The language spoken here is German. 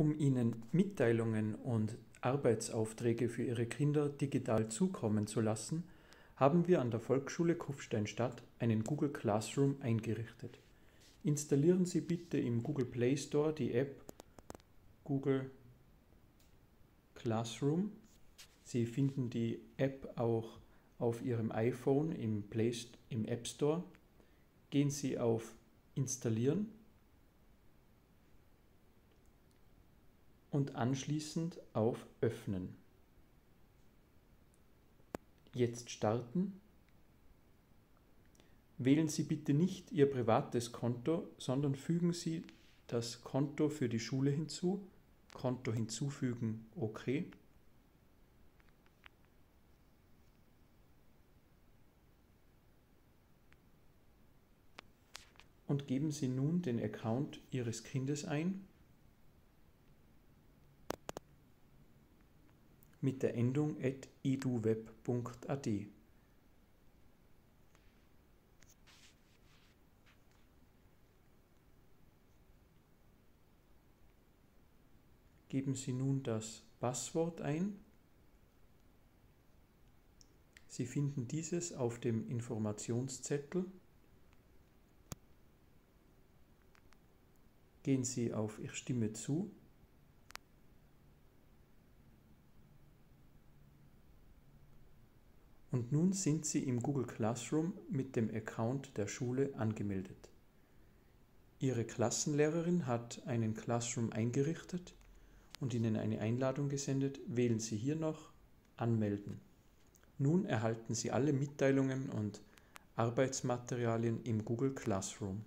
Um Ihnen Mitteilungen und Arbeitsaufträge für Ihre Kinder digital zukommen zu lassen, haben wir an der Volksschule Kufsteinstadt einen Google Classroom eingerichtet. Installieren Sie bitte im Google Play Store die App Google Classroom. Sie finden die App auch auf Ihrem iPhone im, Play, im App Store. Gehen Sie auf Installieren und anschließend auf Öffnen. Jetzt starten. Wählen Sie bitte nicht Ihr privates Konto, sondern fügen Sie das Konto für die Schule hinzu. Konto hinzufügen, OK. Und geben Sie nun den Account Ihres Kindes ein. Mit der Endung eduweb.at. Geben Sie nun das Passwort ein. Sie finden dieses auf dem Informationszettel. Gehen Sie auf Ich stimme zu Und nun sind Sie im Google Classroom mit dem Account der Schule angemeldet. Ihre Klassenlehrerin hat einen Classroom eingerichtet und Ihnen eine Einladung gesendet. Wählen Sie hier noch Anmelden. Nun erhalten Sie alle Mitteilungen und Arbeitsmaterialien im Google Classroom.